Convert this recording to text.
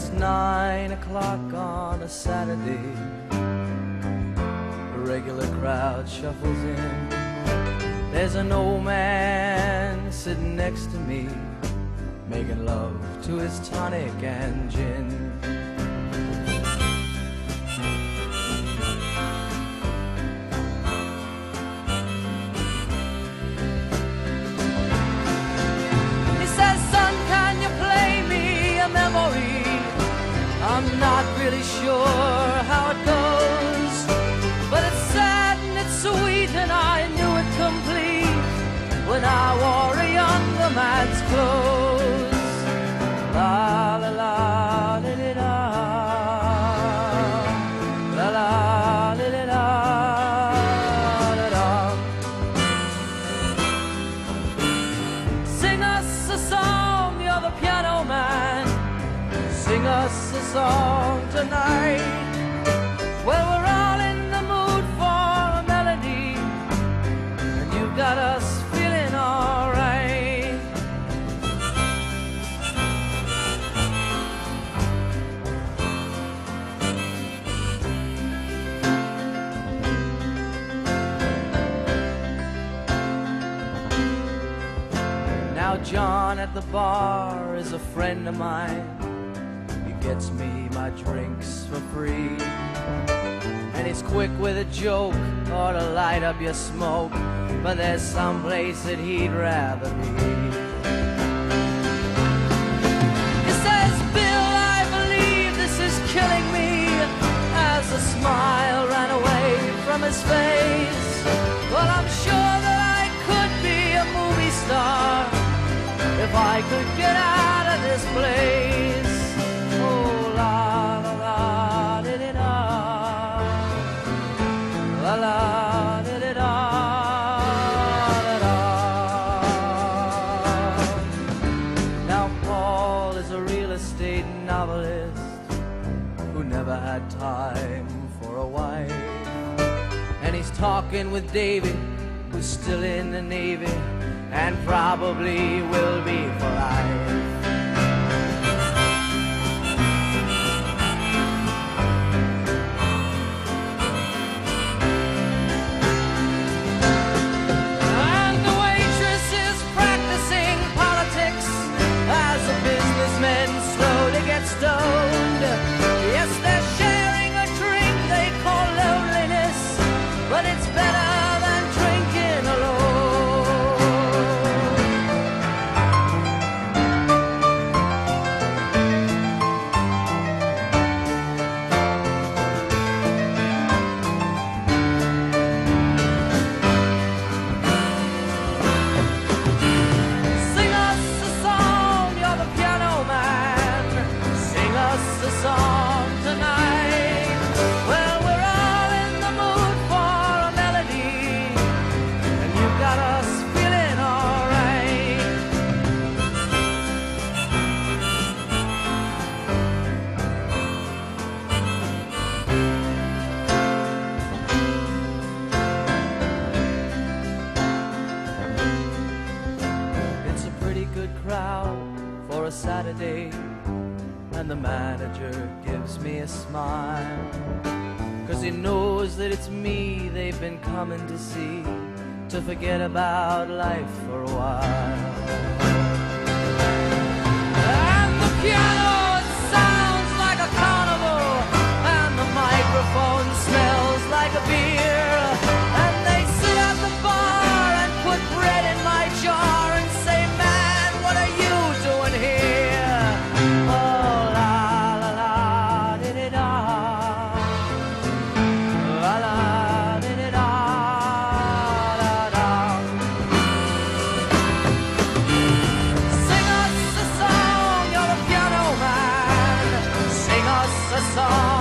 it's nine o'clock on a Saturday. A regular crowd shuffles in. There's an old man sitting next to me, making love to his tonic and gin. I'm not really sure how it goes, but it's sad and it's sweet, and I knew it complete when I wore a younger man's clothes. Sing us a song tonight. Well, we're all in the mood for a melody, and you got us feeling alright. Now, John at the bar is a friend of mine. Gets me my drinks for free. And he's quick with a joke or to light up your smoke. But there's some place that he'd rather be. He says, Bill, I believe this is killing me. As a smile ran away from his face. Well, I'm sure that I could be a movie star if I could get out of this place. Now, Paul is a real estate novelist who never had time for a wife. And he's talking with David, who's still in the Navy and probably will be a Saturday and the manager gives me a smile. Cause he knows that it's me they've been coming to see to forget about life for a while. And the piano! song.